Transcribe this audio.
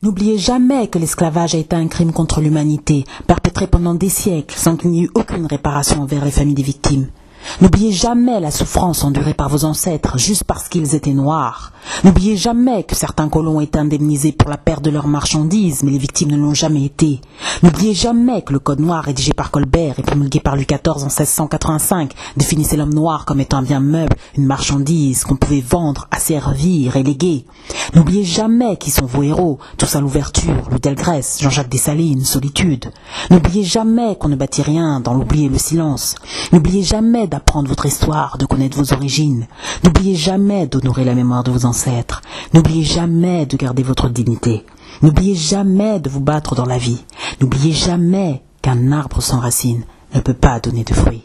N'oubliez jamais que l'esclavage a été un crime contre l'humanité, perpétré pendant des siècles sans qu'il n'y eut aucune réparation envers les familles des victimes. N'oubliez jamais la souffrance endurée par vos ancêtres juste parce qu'ils étaient noirs. N'oubliez jamais que certains colons ont été indemnisés pour la perte de leurs marchandises, mais les victimes ne l'ont jamais été. N'oubliez jamais que le Code noir rédigé par Colbert et promulgué par Louis XIV en 1685 définissait l'homme noir comme étant un bien meuble, une marchandise qu'on pouvait vendre, asservir et léguer. N'oubliez jamais qui sont vos héros, tous à l'ouverture, Louis Delgrès, Jean-Jacques Dessalines, Solitude. N'oubliez jamais qu'on ne bâtit rien dans l'oubli et le silence. N'oubliez jamais d'apprendre votre histoire, de connaître vos origines. N'oubliez jamais d'honorer la mémoire de vos ancêtres. N'oubliez jamais de garder votre dignité. N'oubliez jamais de vous battre dans la vie. N'oubliez jamais qu'un arbre sans racines ne peut pas donner de fruits.